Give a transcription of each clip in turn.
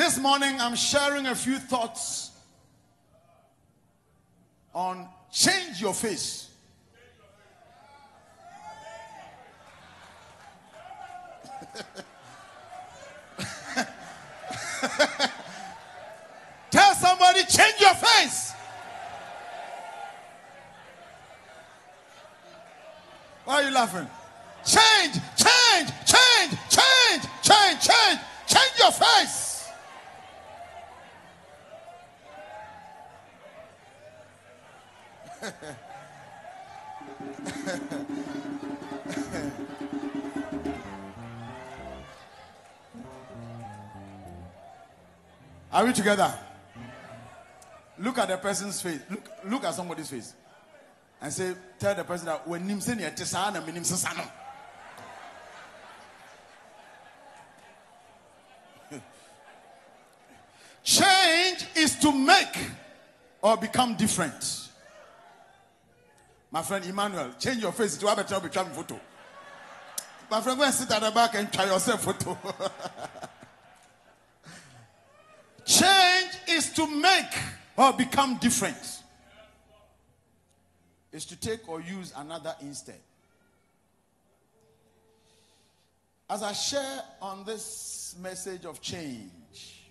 This morning, I'm sharing a few thoughts on change your face. Tell somebody, change your face. Why are you laughing? Change, change, change, change, change, change, change your face. Are we together? Look at the person's face. Look, look at somebody's face. And say, tell the person that when saying tesana minim sasano. Change is to make or become different. My friend Emmanuel, change your face to have a trouble photo. My friend, go and sit at the back and try yourself photo. Change is to make or become different. Is to take or use another instead. As I share on this message of change,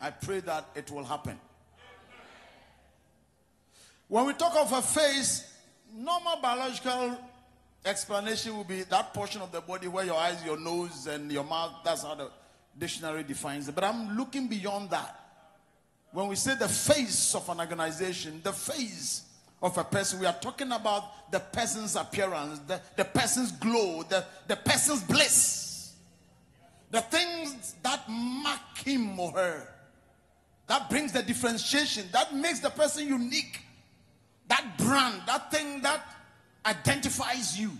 I pray that it will happen. When we talk of a face, normal biological explanation will be that portion of the body where your eyes, your nose, and your mouth, that's how the dictionary defines it. But I'm looking beyond that. When we say the face of an organization, the face of a person, we are talking about the person's appearance, the, the person's glow, the, the person's bliss. The things that mark him or her. That brings the differentiation, that makes the person unique. That brand, that thing that identifies you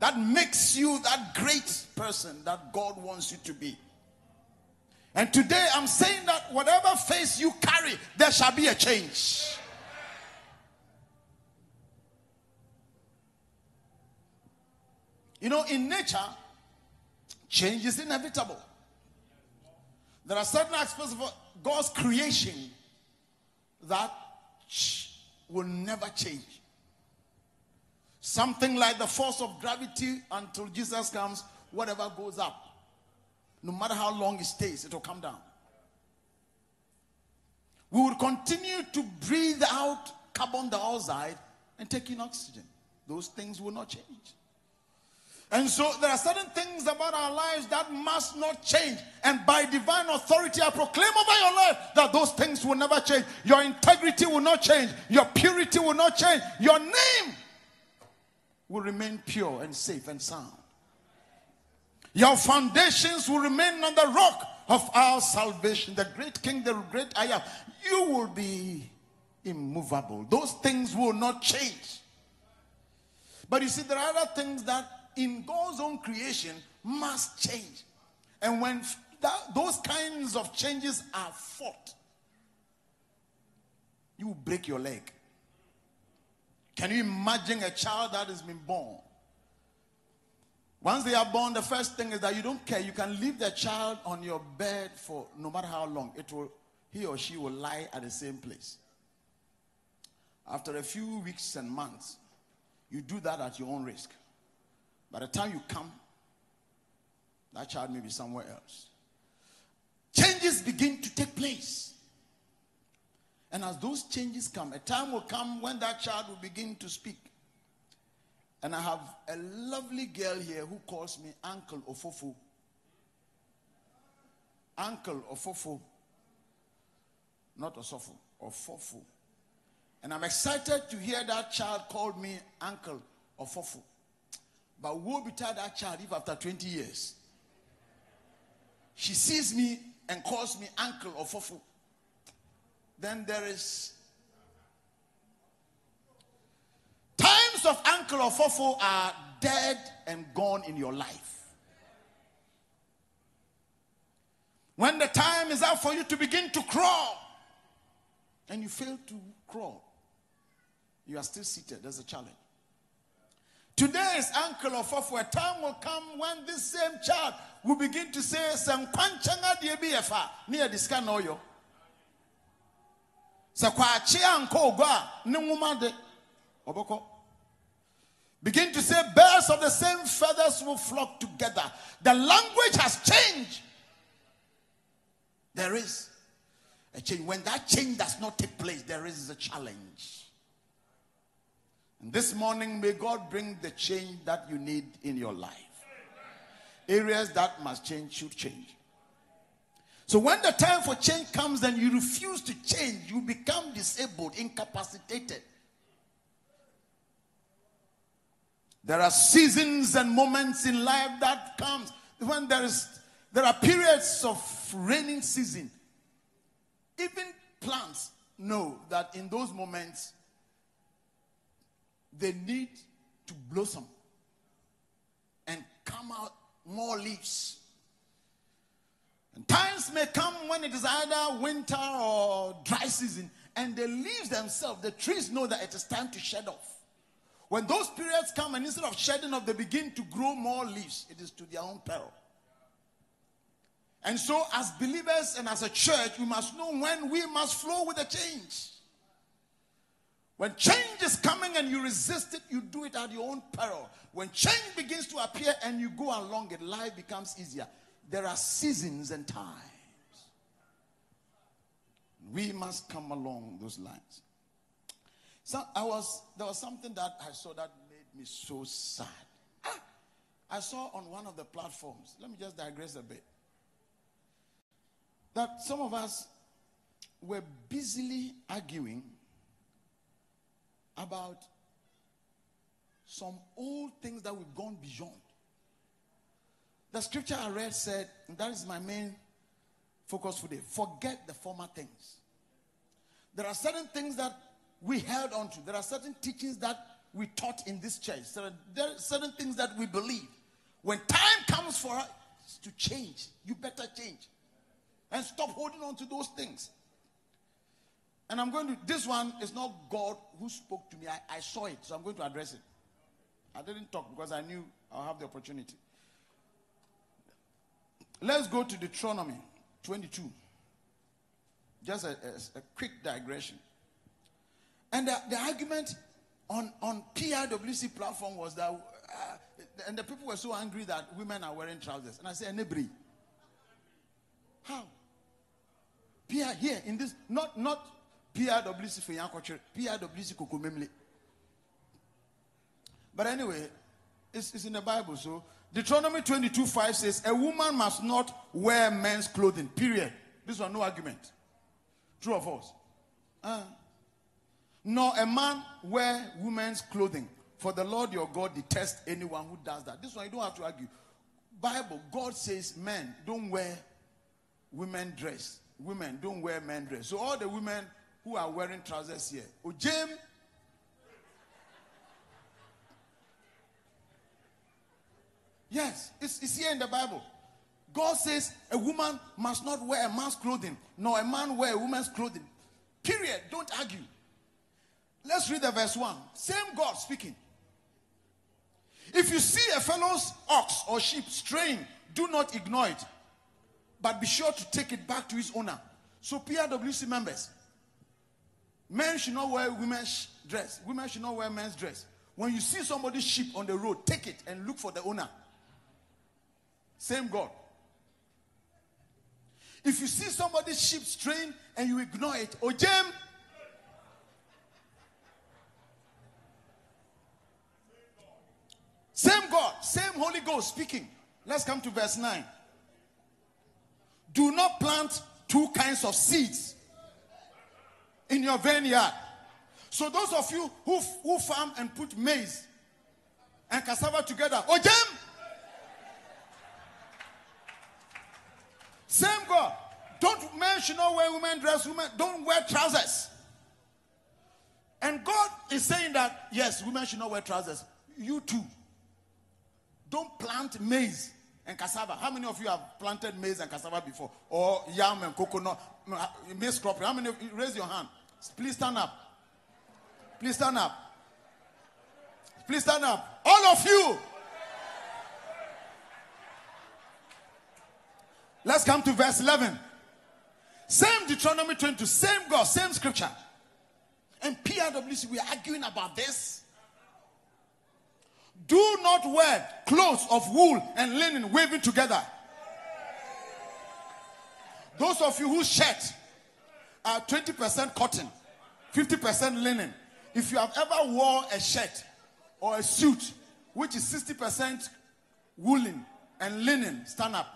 that makes you that great person that God wants you to be. And today I'm saying that whatever face you carry, there shall be a change. You know, in nature, change is inevitable. There are certain aspects of God's creation that will never change. Something like the force of gravity until Jesus comes, whatever goes up, no matter how long it stays, it will come down. We will continue to breathe out carbon dioxide and take in oxygen. Those things will not change. And so there are certain things about our lives that must not change. And by divine authority, I proclaim over your life that those things will never change. Your integrity will not change. Your purity will not change. Your name will remain pure and safe and sound. Your foundations will remain on the rock of our salvation, the great King, the great I am. You will be immovable. Those things will not change. But you see, there are other things that in God's own creation must change. And when that, those kinds of changes are fought, you break your leg. Can you imagine a child that has been born? Once they are born, the first thing is that you don't care. You can leave the child on your bed for no matter how long. It will, he or she will lie at the same place. After a few weeks and months, you do that at your own risk. By the time you come, that child may be somewhere else. Changes begin to take place. And as those changes come, a time will come when that child will begin to speak. And I have a lovely girl here who calls me Uncle Ofofo. Uncle Ofofo. Not Osofo, Ofofo. And I'm excited to hear that child call me Uncle Ofofo. But woe betide that child if after 20 years she sees me and calls me Uncle Ofofo then there is times of uncle or fofo are dead and gone in your life. When the time is up for you to begin to crawl and you fail to crawl, you are still seated. There's a challenge. Today is Uncle of A time will come when this same child will begin to say, Some kwanchanga diebiafa near the scan oil. Sakwachi uncle gwa ningumade. Oboko. Begin to say, Birds of the same feathers will flock together. The language has changed. There is a change. When that change does not take place, there is a challenge. And this morning, may God bring the change that you need in your life. Areas that must change should change. So when the time for change comes and you refuse to change, you become disabled, incapacitated. There are seasons and moments in life that comes when there is there are periods of raining season. Even plants know that in those moments they need to blossom and come out more leaves. And times may come when it is either winter or dry season, and the leaves themselves, the trees know that it is time to shed off. When those periods come, and instead of shedding off, they begin to grow more leaves, it is to their own peril. And so, as believers and as a church, we must know when we must flow with the change. When change is coming and you resist it, you do it at your own peril. When change begins to appear and you go along it, life becomes easier. There are seasons and times. We must come along those lines. So I was there was something that I saw that made me so sad. Ah, I saw on one of the platforms. Let me just digress a bit. That some of us were busily arguing about some old things that we've gone beyond. The scripture I read said, and that is my main focus for today forget the former things. There are certain things that we held on to, there are certain teachings that we taught in this church, there are, there are certain things that we believe. When time comes for us to change, you better change and stop holding on to those things. And I'm going to, this one is not God who spoke to me. I, I saw it, so I'm going to address it. I didn't talk because I knew I'll have the opportunity. Let's go to Deuteronomy 22. Just a, a, a quick digression. And the, the, argument on, on PIWC platform was that, uh, and the people were so angry that women are wearing trousers. And I said, Nebri. How? Pia here in this, not, not PIWC for Yankoche, PIWC Kokomlemle. But anyway, it's, it's in the Bible. So Deuteronomy 22 5 says, A woman must not wear men's clothing, period. This one, no argument. True or false? Uh, nor a man wear women's clothing. For the Lord your God detests anyone who does that. This one you don't have to argue. Bible, God says men don't wear women dress. Women don't wear men dress. So all the women who are wearing trousers here. Ojem. Yes, it's, it's here in the Bible. God says a woman must not wear a man's clothing, nor a man wear a woman's clothing. Period. Don't argue. Let's read the verse 1. Same God speaking. If you see a fellow's ox or sheep straying, do not ignore it, but be sure to take it back to its owner. So, PIWC members, Men should not wear women's dress. Women should not wear men's dress. When you see somebody's sheep on the road, take it and look for the owner. Same God. If you see somebody's sheep straying and you ignore it, oh Jim. Same God, same Holy Ghost speaking. Let's come to verse 9. Do not plant two kinds of seeds in your vineyard. So those of you who, who farm and put maize and cassava together, oh Jim, same God. Don't men should not wear women dress, women don't wear trousers. And God is saying that yes, women should not wear trousers. You too. Don't plant maize and cassava. How many of you have planted maize and cassava before? Or yam and coconut, uh, maize crop? How many? Raise your hand. Please stand up. Please stand up. Please stand up. All of you. Let's come to verse 11. Same Deuteronomy 22, same God, same scripture. And PIWC, we are arguing about this. Do not wear clothes of wool and linen weaving together. Those of you whose shirt Uh, are 20% cotton, 50% linen. If you have ever wore a shirt or a suit which is 60% woolen and linen, stand up.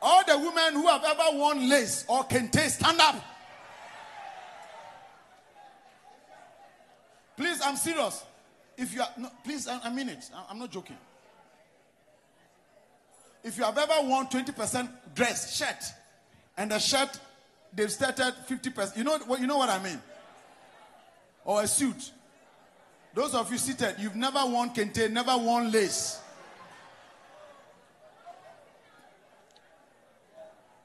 All the women who have ever worn lace or kente, stand up. Please, I'm serious. If you are, no, please, I, I mean it. I, I'm not joking. If you have ever worn 20% dress, shirt, and the shirt they've started 50%, you know what you know what I mean? Or a suit. Those of you seated, you've never worn kente, never worn lace.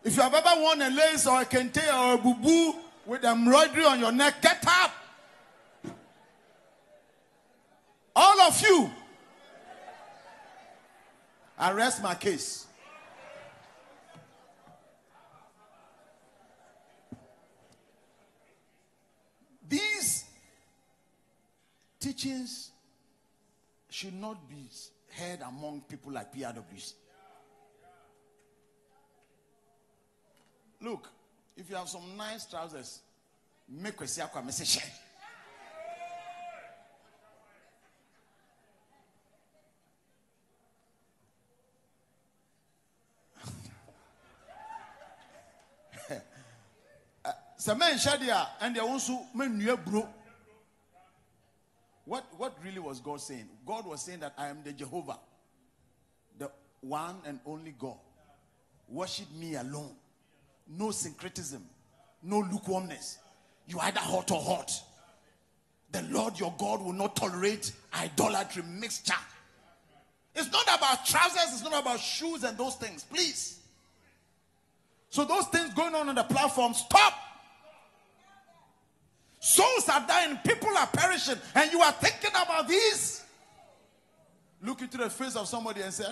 If you have ever worn a lace or a kente or a bubu with embroidery on your neck, get up. All of you. I rest my case. These teachings should not be heard among people like PRWs. Look, if you have some nice trousers, make a siakwa message. sɛ mɛnhyɛ deɛ a ɛndeɛ wo nso mɛnnua buro really was God saying? God was saying that I am the Jehovah, the one and only God. Worship me alone. No syncretism, no lukewarmness. You either hot or hot. The Lord your God will not tolerate idolatry mixture. It's not about trousers, it's not about shoes and those things. Please. So, those things going on on the platform, stop. Souls are dying, people are perishing, and you are thinking about this. Look into the face of somebody and say,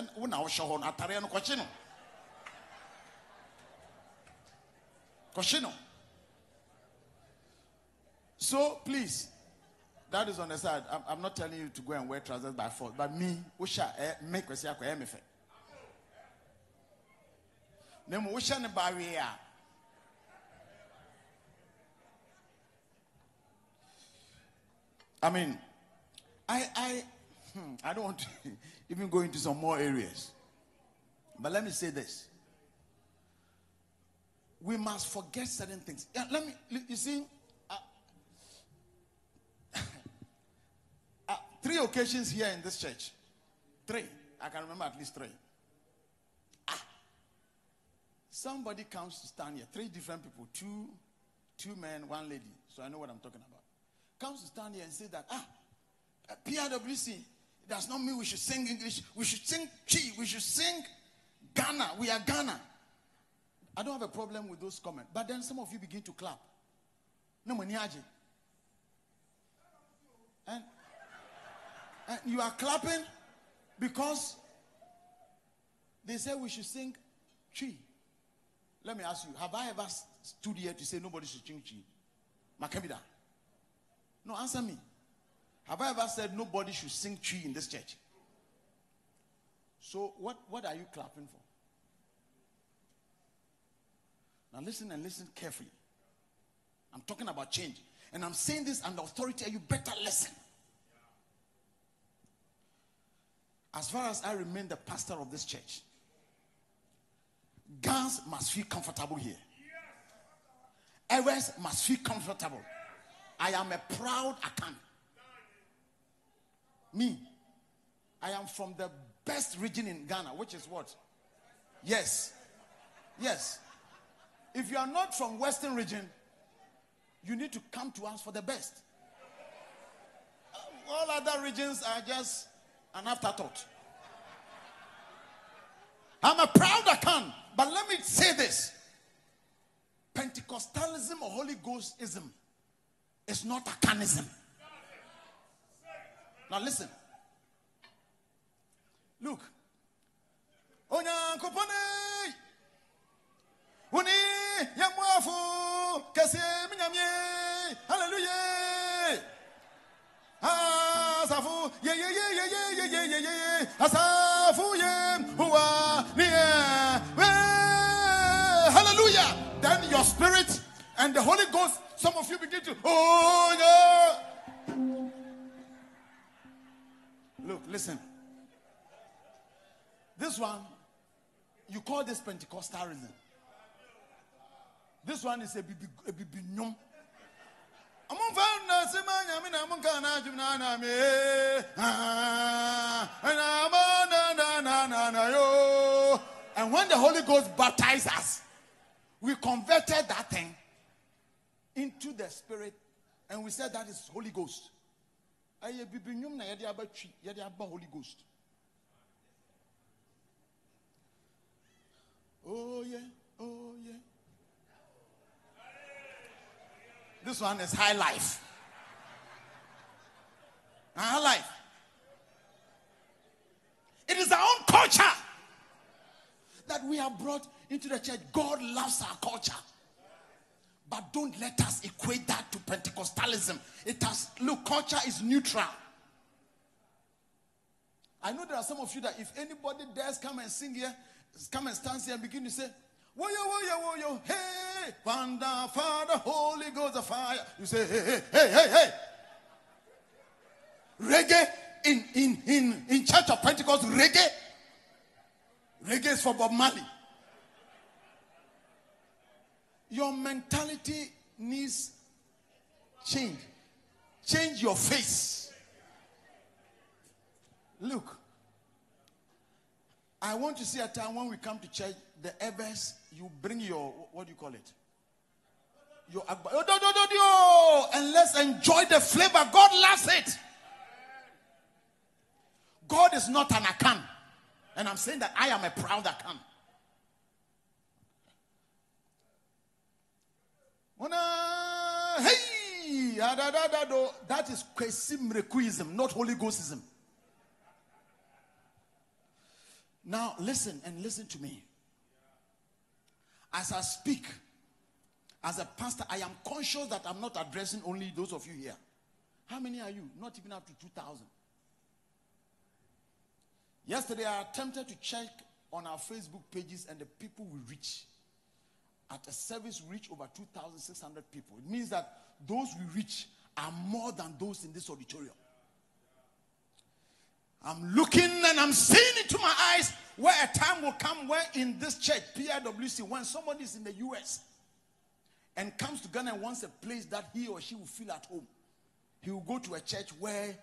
Koshino. So please, that is on the side. I'm, I'm, not telling you to go and wear trousers by force, but me, Usha, eh, make eh, me Nemo Usha ne barrier. I mean, I, I, hmm, I don't want to even go into some more areas. But let me say this. We must forget certain things. Yeah, let me, you see, uh, uh, three occasions here in this church. Three. I can remember at least three. Ah, somebody comes to stand here. Three different people. Two, two men, one lady. So I know what I'm talking about comes to stand here and say that, ah, PIWC does not mean we should sing English. We should sing Twi. We should sing Ghana. We are Ghana. I don't have a problem with those comments. But then some of you begin to clap. No maniaji. And, and you are clapping because they say we should sing Twi. Let me ask you, have I ever stood here to say nobody should sing Twi? Makabida. No, answer me. Have I ever said nobody should sing tree in this church? So, what, what are you clapping for? Now, listen and listen carefully. I'm talking about change. And I'm saying this under authority, you better listen. As far as I remain the pastor of this church, guns must feel comfortable here. Errors must feel comfortable. I am a proud Akan. Me, I am from the best region in Ghana, which is what? Yes. Yes. If you are not from Western region, you need to come to us for the best. Um, all other regions are just an afterthought. I'm a proud Akan, but let me say this Pentecostalism or Holy Ghostism It's not Akanism. Now listen. Look. Onyankopone. Uni yamwafu kese minyamye. Hallelujah. Asafu ye ye ye ye ye ye ye ye ye Asafu ye huwa niye. Hallelujah. Then your spirit and the Holy Ghost, some of you begin to oh yeah. Look, listen. This one, you call this Pentecostalism. This one is a bibinyum. And when the holy ghost baptized us we converted that thing into the spirit and we said that is holy ghost bibinyum na holy ghost oh yeah oh yeah This one is high life. High life. It is our own culture that we have brought into the church. God loves our culture. But don't let us equate that to Pentecostalism. It has, look, culture is neutral. I know there are some of you that if anybody dares come and sing here, come and stand here and begin to say, Woyo, woyo, woyo, hey, Father, Father, Holy Ghost of fire. You say, hey, hey, hey, hey, hey. Reggae in, in, in, in Church of Pentecost, reggae. Reggae is for Bob Marley. Your mentality needs change. Change your face. Look, I want to see a time when we come to church, the Ewes, you bring your, what do you call it? Your agba. Oh, do, do, do, do, and let's enjoy the flavor. God loves it. God is not an Akan. And I'm saying that I am a proud Akan. That is Kwesim not Holy Ghostism. Now, listen and listen to me. As I speak, as a pastor, I am conscious that I'm not addressing only those of you here. How many are you? Not even up to 2,000. Yesterday, I attempted to check on our Facebook pages and the people we reach. At a service, reach over 2,600 people. It means that those we reach are more than those in this auditorium. I'm looking and I'm seeing into my eyes where a time will come where in this church, PIWC, when somebody is in the US and comes to Ghana and wants a place that he or she will feel at home, he will go to a church where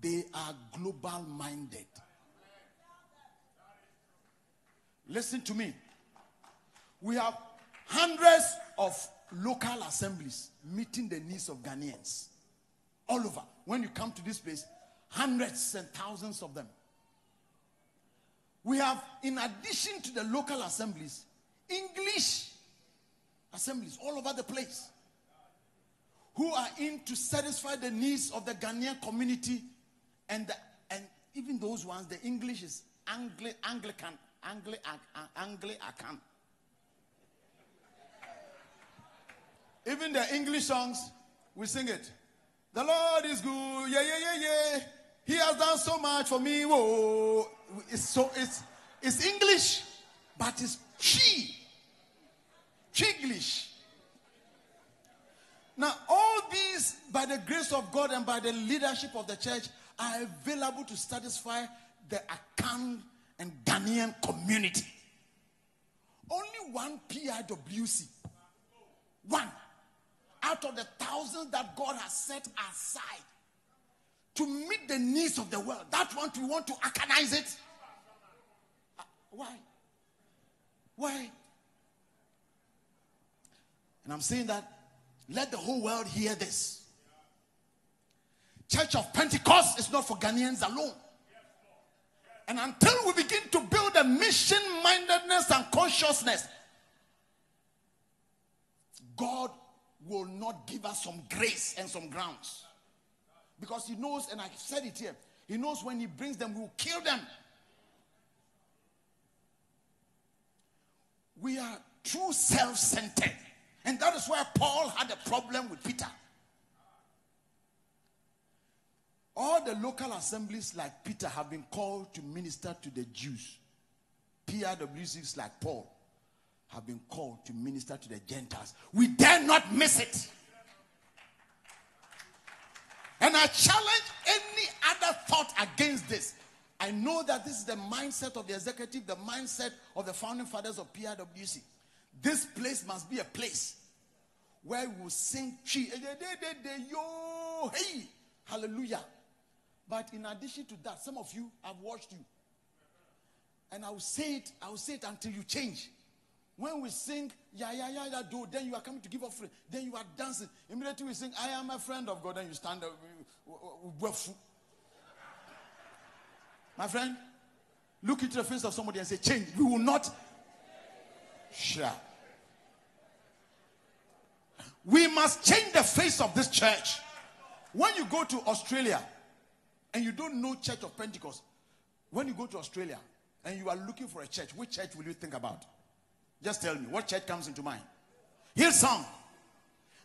they are global minded. Listen to me. We have hundreds of local assemblies meeting the needs of Ghanaians all over. When you come to this place, hundreds and thousands of them. We have, in addition to the local assemblies, English assemblies all over the place who are in to satisfy the needs of the Ghanaian community and, the, and even those ones, the English is Angli- Anglican, Angli- Anglican. Even the English songs, we sing it. The Lord is good, yeah, yeah, yeah, yeah. He has done so much for me. Whoa. It's so it's it's English, but it's Twi. Twiglish. Now, all these, by the grace of God and by the leadership of the church, are available to satisfy the Akan and Ghanaian community. Only one PIWC, one out of the thousands that God has set aside to meet the needs of the world. That one we want to Akanize it. Uh, why? Why? And I'm saying that let the whole world hear this. Church of Pentecost is not for Ghanaians alone. And until we begin to build a mission mindedness and consciousness, God will not give us some grace and some grounds. Because he knows, and I said it here, he knows when he brings them, we will kill them. We are too self centered. And that is why Paul had a problem with Peter. All the local assemblies, like Peter, have been called to minister to the Jews. PIWCs, like Paul, have been called to minister to the Gentiles. We dare not miss it. And I challenge any other thought against this. I know that this is the mindset of the executive, the mindset of the founding fathers of PIWC. This place must be a place where we will sing Twi, eh, yo, hey, hallelujah. But in addition to that, some of you have watched you. And I will say it, I will say it until you change. When we sing, yeah, yeah, yeah, yeah, do, then you are coming to give offering. Then you are dancing. Immediately we sing, I am a friend of God. Then you stand up. My friend, look into the face of somebody and say, change. We will not share. We must change the face of this church. When you go to Australia and you don't know Church of Pentecost, when you go to Australia and you are looking for a church, which church will you think about? Just tell me, what church comes into mind? Hillsong.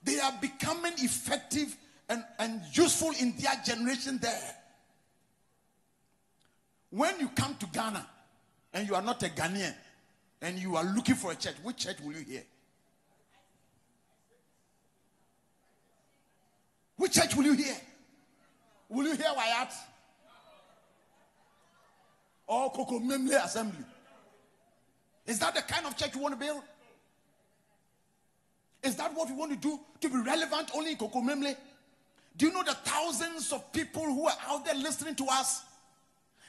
They are becoming effective and, and useful in their generation there. When you come to Ghana and you are not a Ghanaian and you are looking for a church, which church will you hear? Which church will you hear? Will you hear Wyatt? Or Kokomlemle Assembly? Is that the kind of church you want to build? Is that what we want to do to be relevant only in Kokomlemle? Do you know the thousands of people who are out there listening to us?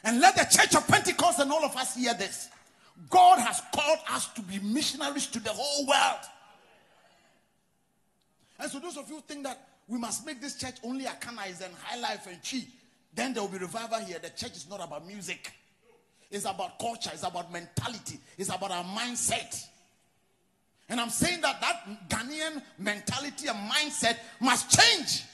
And let the church of Pentecost and all of us hear this. God has called us to be missionaries to the whole world. And so, those of you think that we must make this church only a canais and high life and Twi, then there will be revival here. The church is not about music, it's about culture, it's about mentality, it's about our mindset. And I'm saying that that Ghanaian mentality and mindset must change.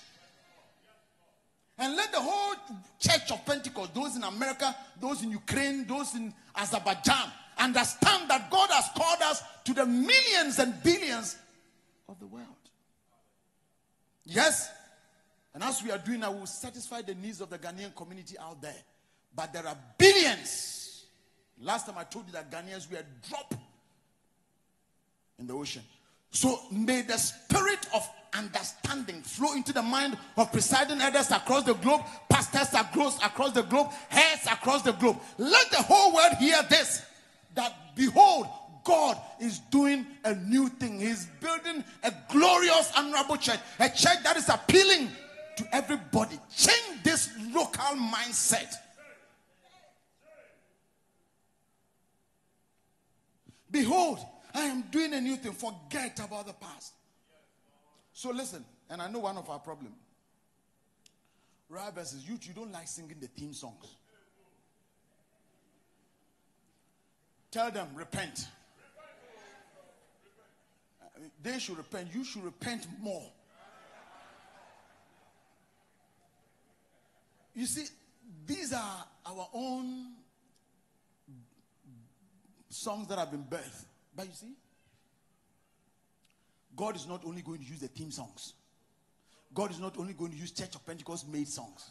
And let the whole church of Pentecost, those in America, those in Ukraine, those in Azerbaijan, understand that God has called us to the millions and billions of the world. Yes. And as we are doing we will satisfy the needs of the Ghanaian community out there. But there are billions. Last time I told you that Ghanaians were dropped in the ocean. So may the spirit of understanding flow into the mind of presiding elders across the globe, pastors across, across the globe, heads across the globe. Let the whole world hear this that behold, God is doing a new thing. He's building a glorious, honorable church, a church that is appealing to everybody. Change this local mindset. Behold, I am doing a new thing. Forget about the past. So listen, and I know one of our problem. Rabbi says, you, you don't like singing the theme songs. Tell them, repent. They should repent. You should repent more. You see, these are our own songs that have been birthed. But you see, God is not only going to use the theme songs. God is not only going to use Church of Pentecost made songs.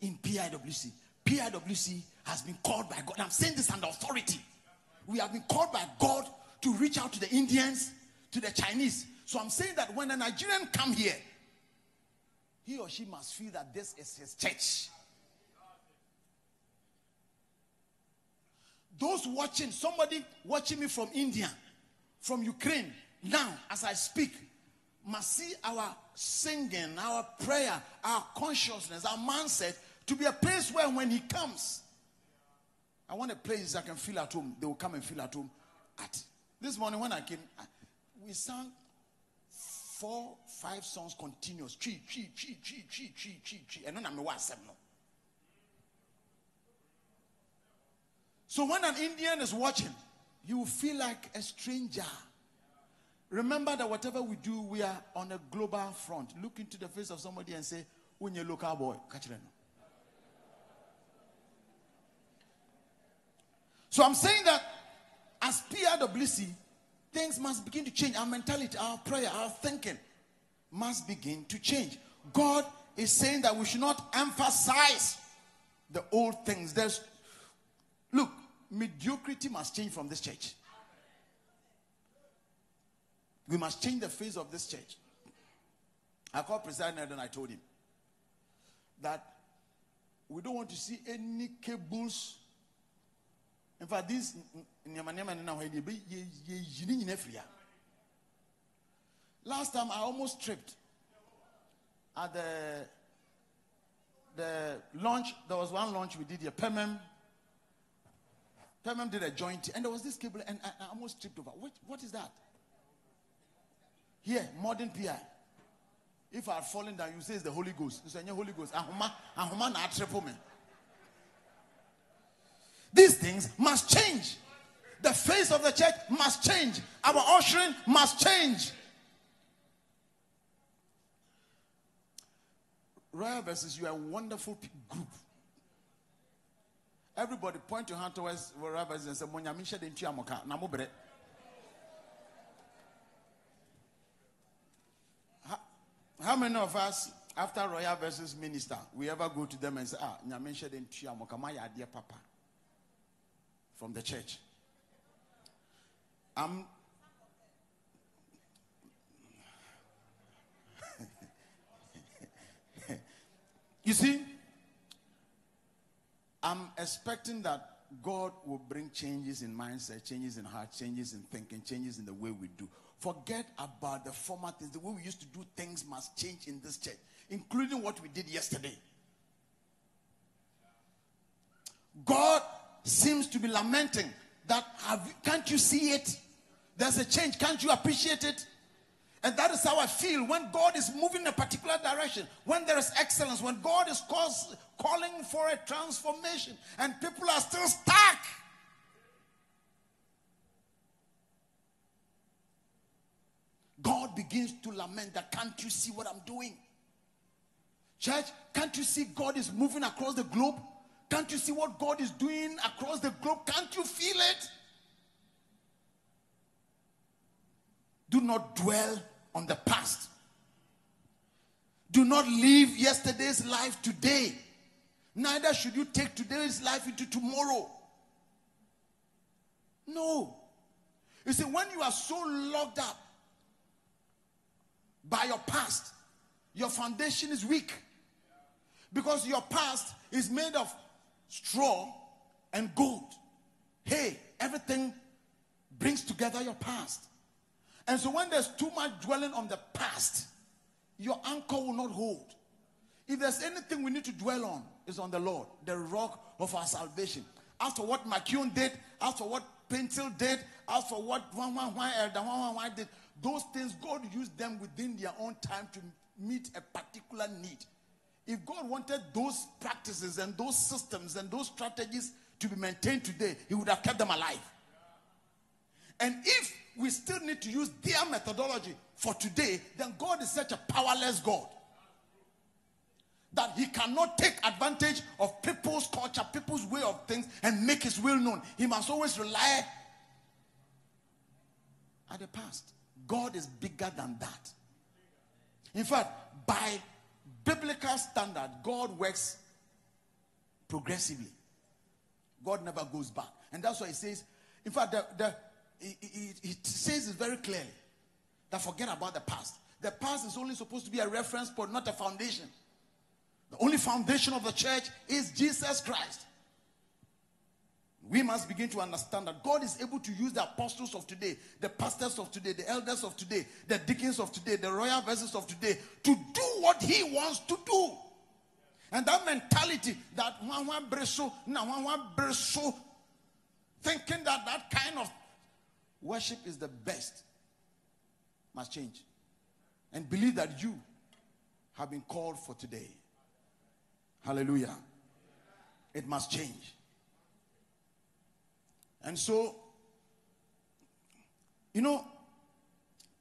In PIWC, PIWC has been called by God. I'm saying this under authority. We have been called by God to reach out to the Indians, to the Chinese. So I'm saying that when a Nigerian come here, he or she must feel that this is his church. Those watching, somebody watching me from India, from Ukraine, now as I speak, must see our singing, our prayer, our consciousness, our mindset to be a place where when he comes, I want a place I can feel at home. They will come and feel at home. At this morning when I came, we sang four, five songs continuous. Twi, Twi, Twi, Twi, Twi, Twi, Twi, Twi. And then I'm a WhatsApp So when an Indian is watching, you feel like a stranger. Remember that whatever we do, we are on a global front. Look into the face of somebody and say, When you local boy. So I'm saying that as PIWC, things must begin to change. Our mentality, our prayer, our thinking must begin to change. God is saying that we should not emphasize the old things. There's look, mediocrity must change from this church. We must change the face of this church. I called President and I told him that we don't want to see any cables. In fact, this last time I almost tripped at the the launch. There was one launch we did here. Pemem. Pemem did a joint, and there was this cable, and I, I almost tripped over. What, is that? Here, modern PI. If I had fallen down, you say it's the Holy Ghost. You say, Holy Ghost. Ahuma, ahuma na triple me. These things must change. The face of the church must change. Our ushering must change. Royal Vessels you are a wonderful group. Everybody point your hand towards Royal Vessels and say, Monyamisha de Ntiamoka, Namubre. How many of us, after Royal Vessels Minister, we ever go to them and say, Ah, Nyamisha de Ntiamoka, my dear Papa, from the church? I'm You see, I'm expecting that God will bring changes in mindset, changes in heart, changes in thinking, changes in the way we do. Forget about the former things. The way we used to do things must change in this church, including what we did yesterday. God seems to be lamenting that have, can't you see it? There's a change. Can't you appreciate it? And that is how I feel when God is moving in a particular direction, when there is excellence, when God is cause, calling for a transformation, and people are still stuck. God begins to lament that can't you see what I'm doing? Church, can't you see God is moving across the globe? Can't you see what God is doing across the globe? Can't you feel it? Do not dwell on the past. Do not live yesterday's life today. Neither should you take today's life into tomorrow. No. You see, when you are so locked up by your past, your foundation is weak. Because your past is made of straw and gold. Hey, everything brings together your past. And so when there's too much dwelling on the past, your anchor will not hold. If there's anything we need to dwell on, is on the Lord, the rock of our salvation. After what McKeown did, after what Pencil did, after what one one one elder one one one did, those things God used them within their own time to meet a particular need. If God wanted those practices and those systems and those strategies to be maintained today, He would have kept them alive. And if we still need to use their methodology for today, then God is such a powerless God that he cannot take advantage of people's culture, people's way of things, and make his will known. He must always rely at the past. God is bigger than that. In fact, by biblical standard, God works progressively. God never goes back. And that's why he says, in fact, the, the, he, says it very clearly that forget about the past. The past is only supposed to be a reference point, not a foundation. The only foundation of the church is Jesus Christ. We must begin to understand that God is able to use the apostles of today, the pastors of today, the elders of today, the deacons of today, the royal vessels of today to do what He wants to do. And that mentality that one one breso, now one one breso, thinking that that kind of worship is the best must change. And believe that you have been called for today. Hallelujah. It must change. And so, you know,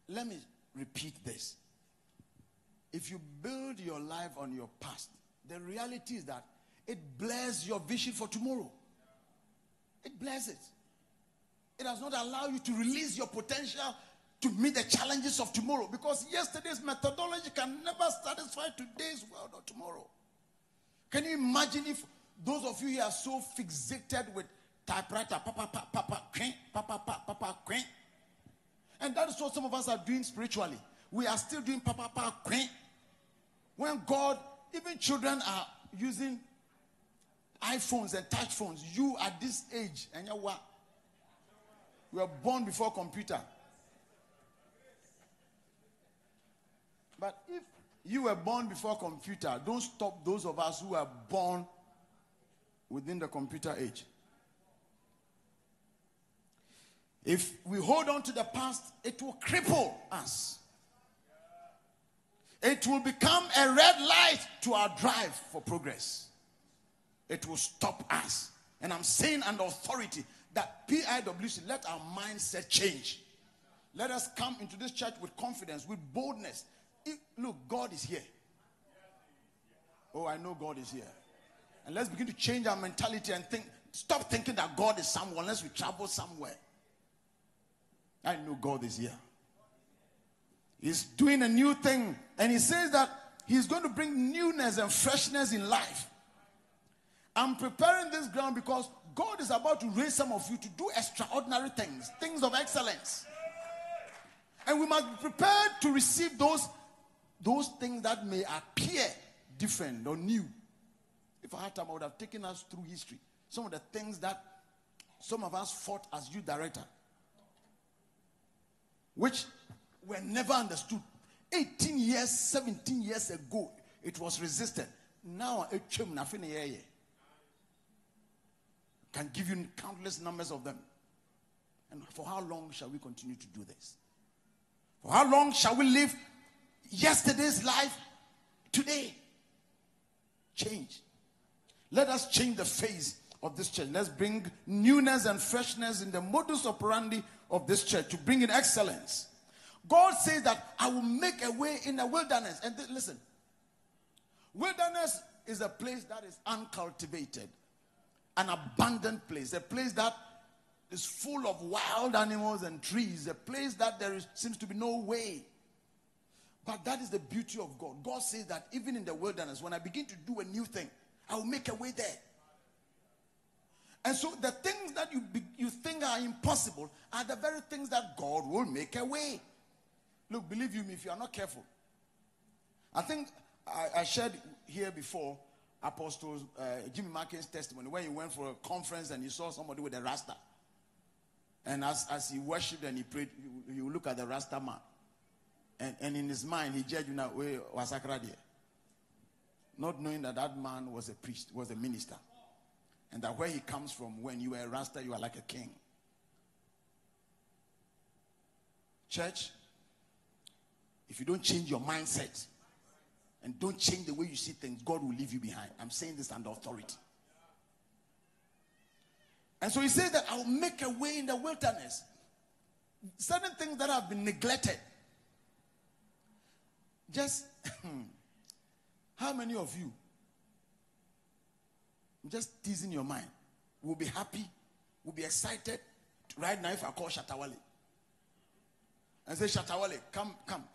let me repeat this. If you build your life on your past, the reality is that it blurs your vision for tomorrow. It blurs it. It does not allow you to release your potential to meet the challenges of tomorrow because yesterday's methodology can never satisfy today's world or tomorrow. Can you imagine if those of you here are so fixated with typewriter, papa, papa, papa, queen, papa, papa, papa? And that is what some of us are doing spiritually. We are still doing papa, papa, queen. When God, even children are using iPhones and touch phones. You at this age, and you what? We were born before computer. But if you were born before computer, don't stop those of us who are born within the computer age. If we hold on to the past, it will cripple us. It will become a red light to our drive for progress. It will stop us. And I'm saying under authority that PIWC, let our mindset change. Let us come into this church with confidence, with boldness, look, God is here. Oh, I know God is here. And let's begin to change our mentality and think, stop thinking that God is somewhere unless we travel somewhere. I know God is here. He's doing a new thing. And he says that he's going to bring newness and freshness in life. I'm preparing this ground because God is about to raise some of you to do extraordinary things, things of excellence. And we must be prepared to receive those those things that may appear different or new. If I had time, I would have taken us through history. Some of the things that some of us fought as youth director, which were never understood. 18 years, 17 years ago, it was resisted. Now, eh, can give you countless numbers of them. And for how long shall we continue to do this? For how long shall we live yesterday's life today. Change. Let us change the face of this church. Let's bring newness and freshness in the modus operandi of this church to bring in excellence. God says that I will make a way in the wilderness. And th- listen, wilderness is a place that is uncultivated, an abandoned place, a place that is full of wild animals and trees, a place that there is, seems to be no way. But that is the beauty of God. God says that even in the wilderness, when I begin to do a new thing, I will make a way there. And so the things that you, be, you think are impossible are the very things that God will make a way. Look, believe you me, if you are not careful. I think I, I shared here before Apostle uh, Jimmy Markin's testimony when he went for a conference and he saw somebody with a rasta. And as, as he worshipped and he prayed, you, you look at the rasta man. And, and in his mind, he judged you now, was Not knowing that that man was a priest, was a minister. And that where he comes from, when you are a Rasta, you are like a king. Church, if you don't change your mindset and don't change the way you see things, God will leave you behind. I'm saying this under authority. And so he says that I'll make a way in the wilderness. Certain things that have been neglected just how many of you, just teasing your mind, will be happy, will be excited right now if I call Shatta Wale and say, Shatta Wale, come, come.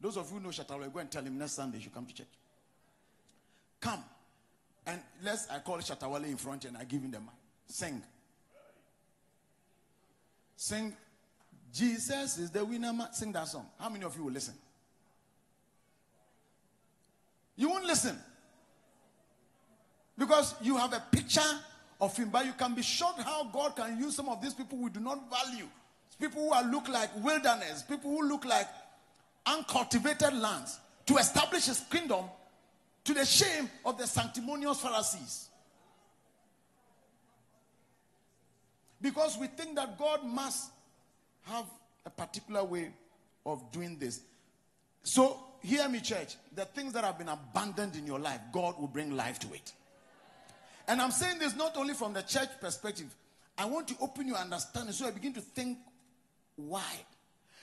Those of you know Shatta Wale, go and tell him next Sunday you should come to church. Come. And let's I call Shatta Wale in front and I give him the mic. Sing. Sing. Jesus is the winner. Sing that song. How many of you will listen? You won't listen. Because you have a picture of him, but you can be shocked how God can use some of these people we do not value. People who are, look like wilderness, people who look like uncultivated lands to establish his kingdom to the shame of the sanctimonious Pharisees. Because we think that God must have a particular way of doing this. So hear me, church. The things that have been abandoned in your life, God will bring life to it. And I'm saying this not only from the church perspective. I want to open your understanding so I begin to think why.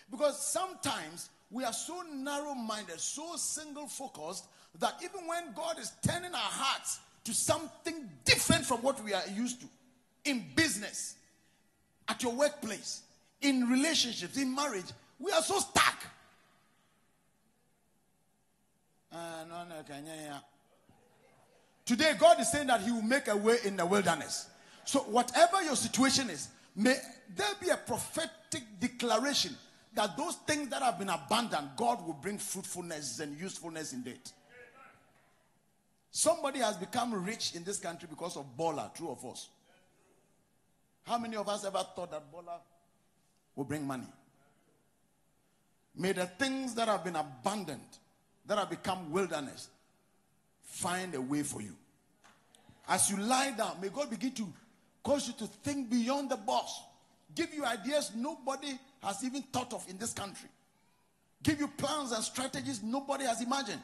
Because sometimes we are so narrow minded, so single focused, that even when God is turning our hearts to something different from what we are used to in business, at your workplace, in relationships, in marriage, we are so stuck. Ah, yeah. Today, God is saying that He will make a way in the wilderness. So, whatever your situation is, may there be a prophetic declaration that those things that have been abandoned, God will bring fruitfulness and usefulness in it. Somebody has become rich in this country because of Bola, true or false? How many of us ever thought that Bola will bring money? May the things that have been abandoned, that have become wilderness, find a way for you. As you lie down, may God begin to cause you to think beyond the box, give you ideas nobody has even thought of in this country, give you plans and strategies nobody has imagined.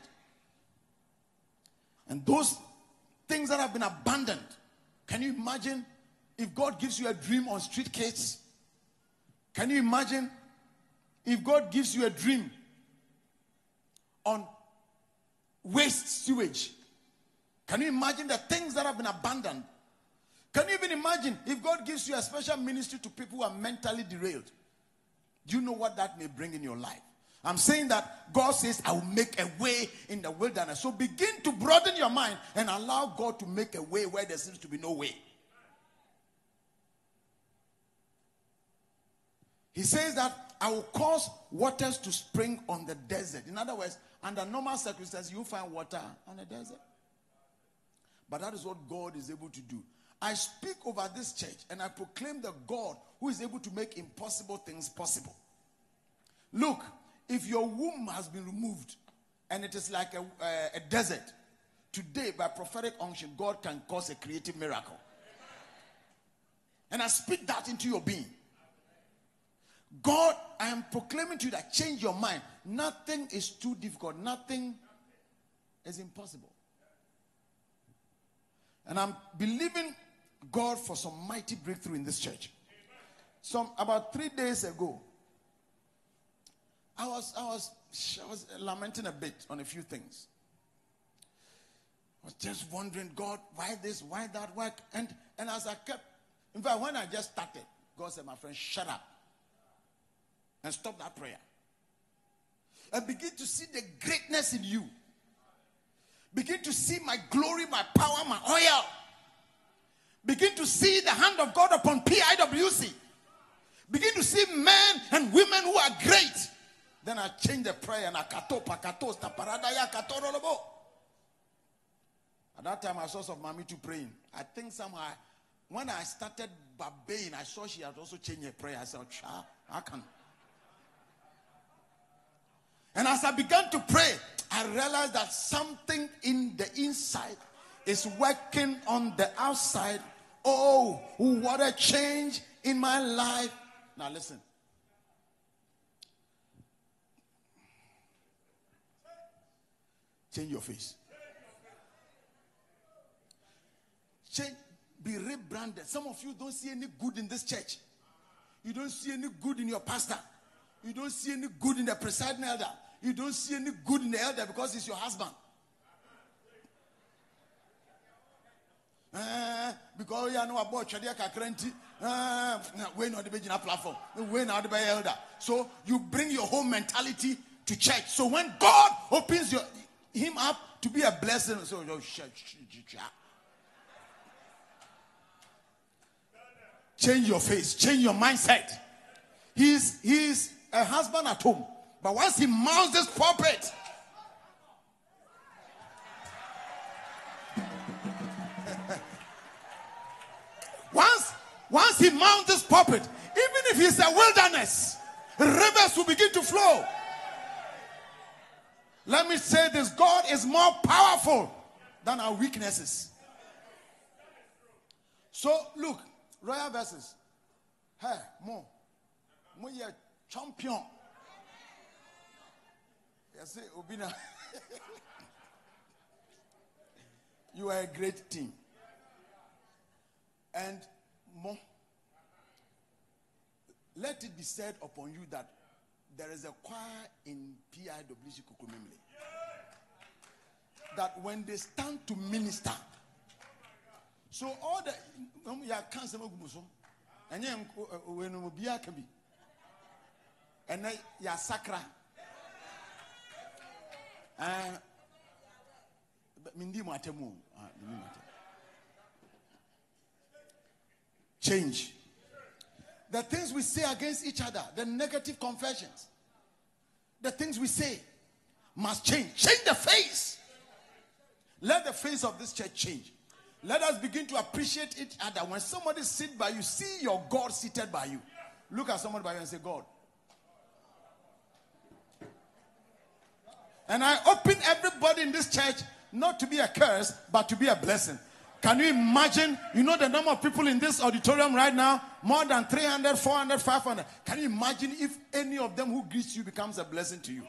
And those things that have been abandoned, can you imagine if God gives you a dream on street kids? Can you imagine if God gives you a dream on waste sewage? Can you imagine the things that have been abandoned? Can you even imagine if God gives you a special ministry to people who are mentally derailed? Do you know what that may bring in your life? I'm saying that God says, I will make a way in the wilderness. So begin to broaden your mind and allow God to make a way where there seems to be no way. He says that I will cause waters to spring on the desert. In other words, under normal circumstances, you find water on the desert. But that is what God is able to do. I speak over this church and I proclaim the God who is able to make impossible things possible. Look, if your womb has been removed and it is like a, uh, a desert, today by prophetic unction, God can cause a creative miracle. And I speak that into your being. God, I am proclaiming to you that change your mind. Nothing is too difficult, nothing is impossible. And I'm believing God for some mighty breakthrough in this church. Some about three days ago, I was I was I was lamenting a bit on a few things. I was just wondering, God, why this, why that, work? and and as I kept, in fact, when I just started, God said, My friend, shut up and stop that prayer. And begin to see the greatness in you. Begin to see my glory, my power, my oil. Begin to see the hand of God upon PIWC. Begin to see men and women who are great. Then I change the prayer and I kato pakato staparadaya katorolobo. At that time, I saw some mommy to praying. I think somehow, when I started babaying, I saw she had also changed her prayer. I said, how can? And as I began to pray, I realized that something in the inside is working on the outside. Oh, what a change in my life. Now, listen. Change your face. Change, be rebranded. Some of you don't see any good in this church. You don't see any good in your pastor. You don't see any good in the presiding elder you don't see any good in the elder because he's your husband. Because you know about Chadia Kakrenti, uh, we know the Bejina platform, we know the elder. So you bring your whole mentality to church. So when God opens your, him up to be a blessing, so you change your face, change your mindset. He's he's a husband at home. But once he mounts this pulpit, once, he mounts this pulpit, even if it's a wilderness, rivers will begin to flow. Let me say this God is more powerful than our weaknesses. So, look, Royal Vessels. Hey, more. More champion. Yes, Obina. you are a great team. And more, let it be said upon you that there is a choir in PIWC Kokomlemle that when they stand to minister, so all the um, yeah cancer and then when we be and then ya sakra. Uh, mindi matemu. Change. The things we say against each other, the negative confessions, the things we say must change. Change the face. Let the face of this church change. Let us begin to appreciate each other. When somebody sits by you, see your God seated by you. Look at somebody by you and say, God. And I open everybody in this church not to be a curse, but to be a blessing. Can you imagine? You know the number of people in this auditorium right now? More than 300, 400, 500. Can you imagine if any of them who greets you becomes a blessing to you?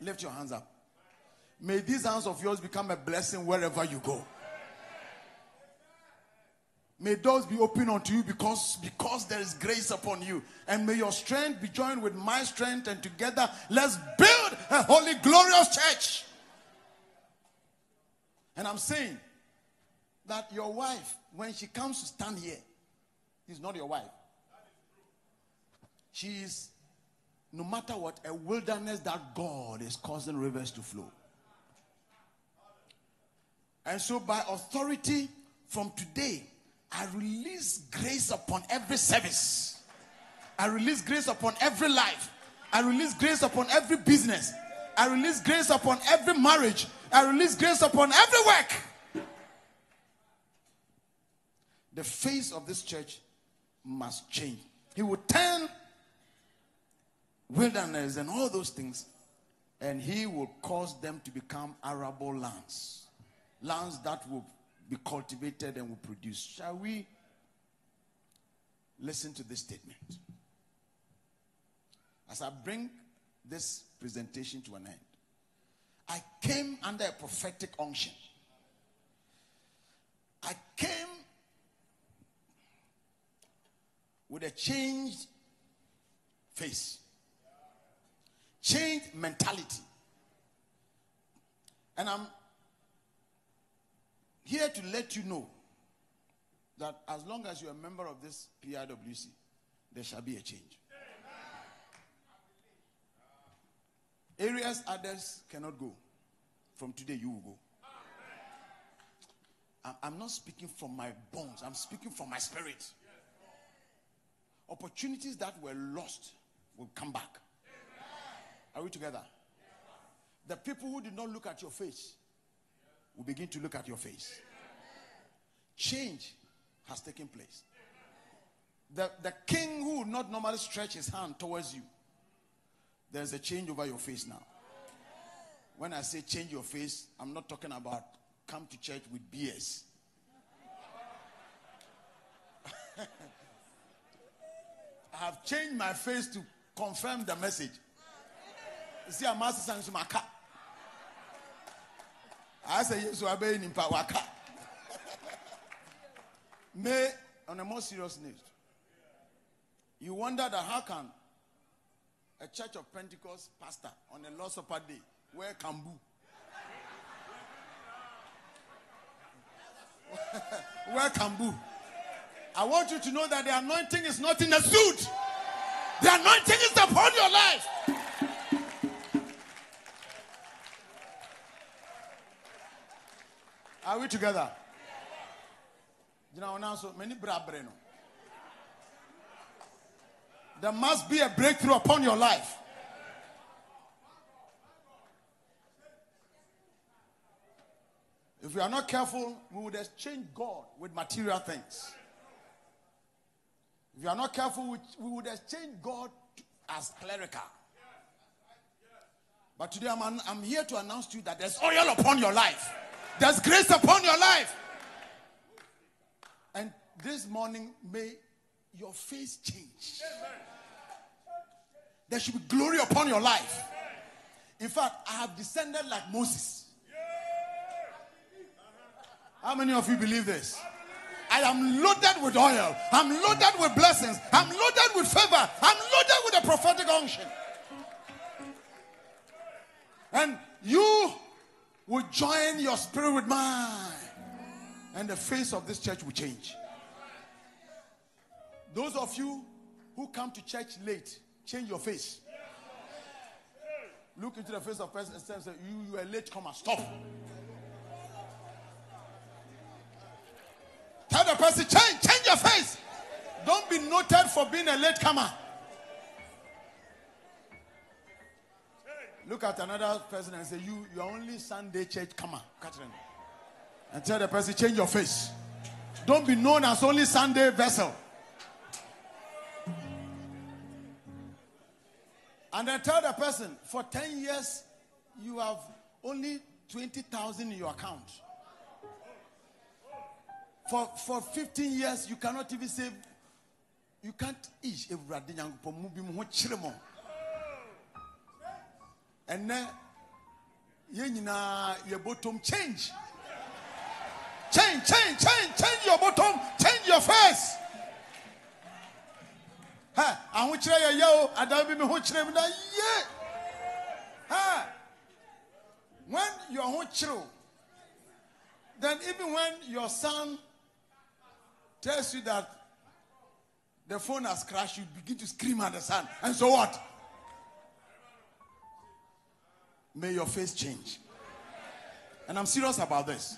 Lift your hands up. May these hands of yours become a blessing wherever you go. May doors be open unto you because, because there is grace upon you. And may your strength be joined with my strength, and together let's build a holy, glorious church. And I'm saying that your wife, when she comes to stand here, is not your wife. She is, no matter what, a wilderness that God is causing rivers to flow. And so, by authority from today, I release grace upon every service. I release grace upon every life. I release grace upon every business. I release grace upon every marriage. I release grace upon every work. The face of this church must change. He will turn wilderness and all those things, and he will cause them to become arable lands. Lands that will be cultivated and will produce. Shall we listen to this statement? As I bring this presentation to an end, I came under a prophetic unction. I came with a changed face, changed mentality. And I'm here to let you know that as long as you're a member of this PIWC, there shall be a change. Areas others cannot go. From today, you will go. I'm not speaking from my bones, I'm speaking from my spirit. Opportunities that were lost will come back. Are we together? The people who did not look at your face will begin to look at your face. Change has taken place. The, the king who would not normally stretch his hand towards you, there's a change over your face now. When I say change your face, I'm not talking about come to church with BS. I have changed my face to confirm the message. You see, I'm asking my car. I say yes, I be in Pawaka. May on a more serious note, you wonder that how can a church of Pentecost pastor on a Lord's Supper day wear kambu? wear kambu. I want you to know that the anointing is not in the suit. The anointing is upon your life. Are we together? There must be a breakthrough upon your life. If we are not careful, we would exchange God with material things. If you are not careful, we would exchange God as clerical. But today I'm, I'm here to announce to you that there's oil upon your life. There's grace upon your life. And this morning, may your face change. There should be glory upon your life. In fact, I have descended like Moses. How many of you believe this? I am loaded with oil. I'm loaded with blessings. I'm loaded with favor. I'm loaded with a prophetic unction. And you will join your spirit with mine. And the face of this church will change. Those of you who come to church late, change your face. Look into the face of person and say, You, you are late comer. Stop. Tell change, change your face. Don't be noted for being a late comer. Look at another person and say, You, you are only Sunday church comer, Catherine. And tell the person, change your face. Don't be known as only Sunday vessel. And then tell the person, for 10 years, you have only 20,000 in your account. For, for 15 years, you cannot even say You can't eat. Every day. And then, your bottom change. Change, change, change, change your bottom, change your face. Ha, ahokyerɛ yɛ yɛ o, adan bi mi ho kyerɛ na yɛ. Ha, when your ho kyerɛ then even when your son tells you that the phone has crashed, you begin to scream at the son. And so what? May your face change. And I'm serious about this.